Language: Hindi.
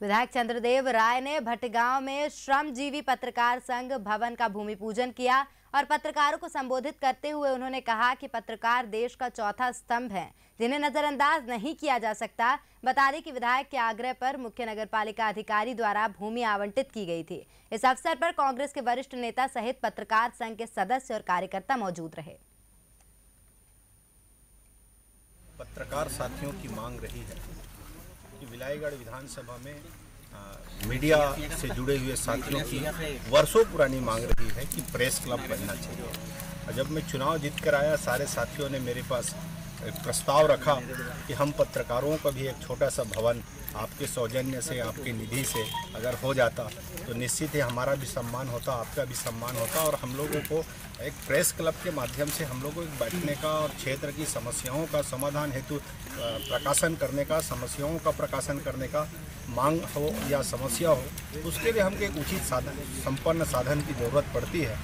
विधायक चंद्रदेव राय ने भटगांव में श्रमजीवी पत्रकार संघ भवन का भूमि पूजन किया और पत्रकारों को संबोधित करते हुए उन्होंने कहा कि पत्रकार देश का चौथा स्तंभ है। जिन्हें नजरअंदाज नहीं किया जा सकता, बता दें कि विधायक के आग्रह पर मुख्य नगर पालिका अधिकारी द्वारा भूमि आवंटित की गई थी। इस अवसर पर कांग्रेस के वरिष्ठ नेता सहित पत्रकार संघ के सदस्य और कार्यकर्ता मौजूद रहे। पत्रकार साथियों की मांग रही है। कि विलायगढ़ विधानसभा में आ, मीडिया से जुड़े हुए साथियों की वर्षों पुरानी मांग रही है कि प्रेस क्लब बनना चाहिए। और जब मैं चुनाव जीत कर आया सारे साथियों ने मेरे पास एक प्रस्ताव रखा कि हम पत्रकारों का भी एक छोटा सा भवन आपके सौजन्य से, आपके निधि से अगर हो जाता तो निश्चित ही हमारा भी सम्मान होता, आपका भी सम्मान होता और हम लोगों को एक प्रेस क्लब के माध्यम से हम लोगों को बैठने का और क्षेत्र की समस्याओं का समाधान हेतु प्रकाशन करने का, समस्याओं का प्रकाशन करने का मांग हो या समस्या हो, उसके लिए हमको एक उचित साधन, संपन्न साधन की ज़रूरत पड़ती है।